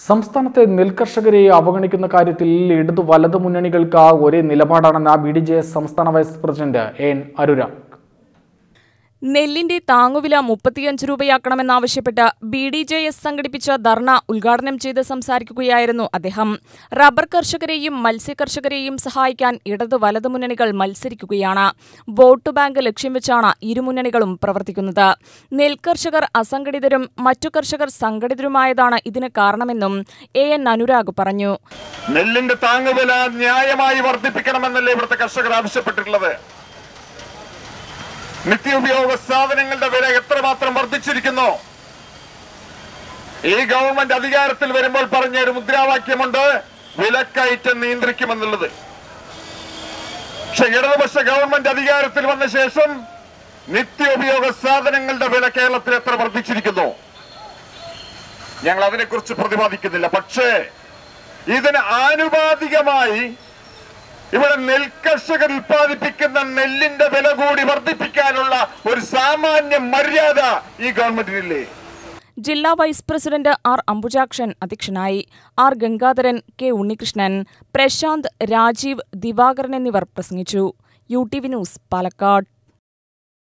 സംസ്ഥാനത്തെ നെൽകർഷകരെ അവഗണിക്കുന്ന കാര്യത്തിൽ ഇടതു വലതു മുന്നണികൾക്ക് ഒരേ നിലപാടാണെന്ന് ബി ഡി ജെ സംസ്ഥാന വൈസ് പ്രസിഡന്റ് എൻ അനുരാഗ് നെല്ലിന്റെ താങ്ങുവില മുപ്പത്തിയഞ്ച് രൂപയാക്കണമെന്നാവശ്യപ്പെട്ട് ബി ഡി ജെ എസ് സംഘടിപ്പിച്ച ധർണ ഉദ്ഘാടനം ചെയ്ത് സംസാരിക്കുകയായിരുന്നു അദ്ദേഹം. റബ്ബർ കർഷകരെയും മത്സ്യകർഷകരെയും സഹായിക്കാൻ ഇടതു വലതു മുന്നണികൾ മത്സരിക്കുകയാണ്. വോട്ട് ബാങ്ക് ലക്ഷ്യം വെച്ചാണ് ഇരുമുന്നണികളും പ്രവർത്തിക്കുന്നത്. നെൽകർഷകർ അസംഘടിതരും മറ്റു കർഷകർ സംഘടിതരുമായതാണ് ഇതിന് കാരണമെന്നും എ എൻ അനുരാഗ് പറഞ്ഞു. നെല്ലിന്റെ താങ്ങുവില ന്യായമായി വർദ്ധിപ്പിക്കണമെന്നല്ലേ ഇവിടുത്തെ കർഷകർ ആവശ്യപ്പെട്ടിട്ടുള്ളത്? നിത്യോപയോഗ സാധനങ്ങളുടെ വില എത്രമാത്രം വർദ്ധിച്ചിരിക്കുന്നു? ഈ ഗവൺമെന്റ് അധികാരത്തിൽ വരുമ്പോൾ പറഞ്ഞ ഒരു മുദ്രാവാക്യമുണ്ട് വിലക്കയറ്റം നിയന്ത്രിക്കുമെന്നുള്ളത്. പക്ഷെ ഇടതുപക്ഷ ഗവൺമെന്റ് അധികാരത്തിൽ വന്ന ശേഷം നിത്യോപയോഗ സാധനങ്ങളുടെ വില കേരളത്തിൽ എത്ര വർദ്ധിച്ചിരിക്കുന്നു? ഞങ്ങൾ അതിനെക്കുറിച്ച് പ്രതിപാദിക്കുന്നില്ല. പക്ഷേ ഇതിന് ആനുപാതികമായി ഇവിടെ നെൽകർഷകർ ഉൽപ്പാദിപ്പിക്കുന്ന നെല്ലിന്റെ വില കൂടി വർദ്ധിപ്പിക്കാനുള്ള ഒരു സാമാന്യ മര്യാദ ഈ ഗവൺമെന്റിനില്ലേ? ജില്ലാ വൈസ് പ്രസിഡന്റ് ആർ അംബുജാക്ഷൻ അധ്യക്ഷനായി. ആർ ഗംഗാധരൻ കെ ഉണ്ണികൃഷ്ണൻ പ്രശാന്ത് രാജീവ് ദിവാകരൻ എന്നിവർ പ്രസംഗിച്ചു. U T V news Palakkad.